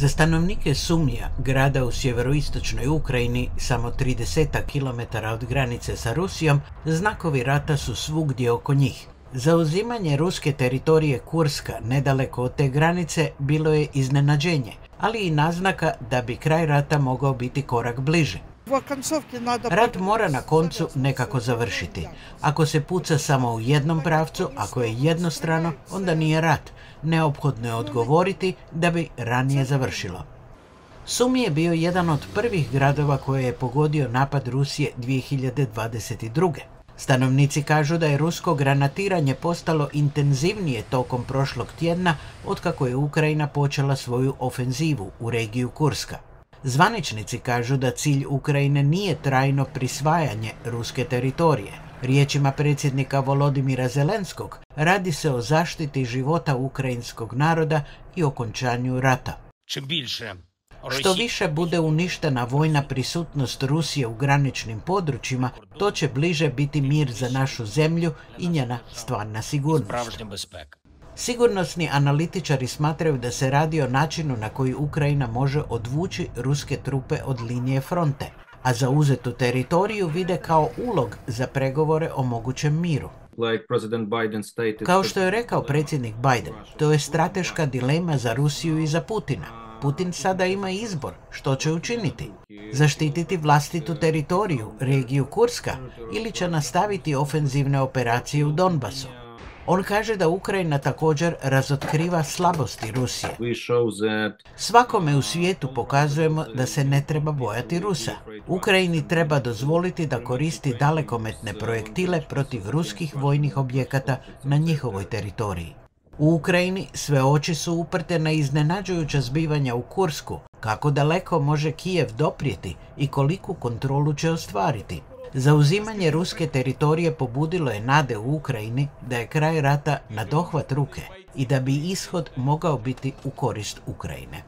Za stanovnike Sumija, grada u sjeveroistočnoj Ukrajini, samo 30 km od granice sa Rusijom, znakovi rata su svugdje oko njih. Zauzimanje ruske teritorije Kurska nedaleko od te granice bilo je iznenađenje, ali i naznaka da bi kraj rata mogao biti korak bliže. Rat mora na koncu nekako završiti. Ako se puca samo u jednom pravcu, ako je jednostrano, onda nije rat. Neophodno je odgovoriti da bi ranije završilo. Sumi je bio jedan od prvih gradova koje je pogodio napad Rusije 2022. Stanovnici kažu da je rusko granatiranje postalo intenzivnije tokom prošlog tjedna otkako je Ukrajina počela svoju ofenzivu u regiju Kurska. Zvaničnici kažu da cilj Ukrajine nije trajno prisvajanje ruske teritorije. Riječima predsjednika Volodimira Zelenskog radi se o zaštiti života ukrajinskog naroda i okončanju rata. Što više bude uništena vojna prisutnost Rusije u graničnim područjima, to će bliže biti mir za našu zemlju i njena stvarna sigurnost. Sigurnosni analitičari smatraju da se radi o načinu na koji Ukrajina može odvući ruske trupe od linije fronte, a za uzetu teritoriju vide kao ulog za pregovore o mogućem miru. Kao što je rekao predsjednik Biden, to je strateška dilema za Rusiju i za Putina. Putin sada ima izbor što će učiniti. Zaštititi vlastitu teritoriju, regiju Kurska ili će nastaviti ofenzivne operacije u Donbasu. On kaže da Ukrajina također razotkriva slabosti Rusije. Svakome u svijetu pokazujemo da se ne treba bojati Rusa. Ukrajini treba dozvoliti da koristi dalekometne projektile protiv ruskih vojnih objekata na njihovoj teritoriji. U Ukrajini sve oči su uprte na iznenađujuća zbivanja u Kursku, kako daleko može Kijev doprijeti i koliku kontrolu će ostvariti. Zauzimanje ruske teritorije pobudilo je nade u Ukrajini da je kraj rata na dohvat ruke i da bi ishod mogao biti u korist Ukrajine.